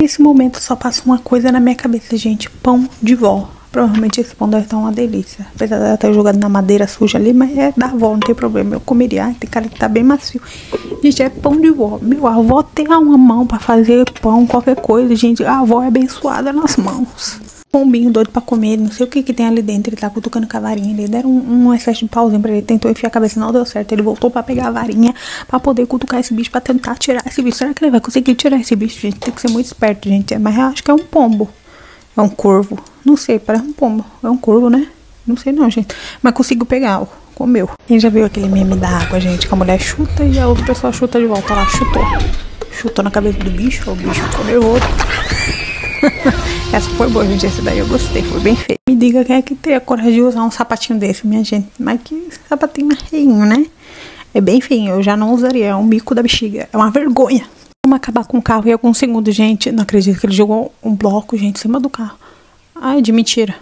Nesse momento só passa uma coisa na minha cabeça, gente. Pão de vó. Provavelmente esse pão deve estar uma delícia. Apesar dela estar jogado na madeira suja ali, mas é da avó, não tem problema. Eu comeria. Ai, tem cara que tá bem macio. Gente, é pão de vó. Meu, a avó tem uma mão pra fazer pão, qualquer coisa, gente. A avó é abençoada nas mãos. Pombinho doido pra comer, não sei o que que tem ali dentro. Ele tá cutucando com a varinha. Ele deram um, um excesso de pauzinho pra ele. Tentou enfiar a cabeça, não deu certo. Ele voltou pra pegar a varinha pra poder cutucar esse bicho, pra tentar tirar esse bicho. Será que ele vai conseguir tirar esse bicho, gente? Tem que ser muito esperto, gente. Mas eu acho que é um pombo. É um corvo. Não sei, parece um pombo. É um corvo, né? Não sei não, gente. Mas consigo pegar, ó. Comeu. Quem já viu aquele meme da água, gente? Que a mulher chuta e a outra pessoa chuta de volta. Ela chutou. Chutou na cabeça do bicho, o bicho comeu outro. Essa foi boa, gente. Essa daí eu gostei, foi bem feito. Me diga quem é que tem a coragem de usar um sapatinho desse, minha gente. Mas que sapatinho mais feinho, né? É bem feinho, eu já não usaria. É um bico da bexiga. É uma vergonha. Vamos acabar com o carro em alguns segundos, gente. Não acredito que ele jogou um bloco, gente, em cima do carro. Ai, de mentira.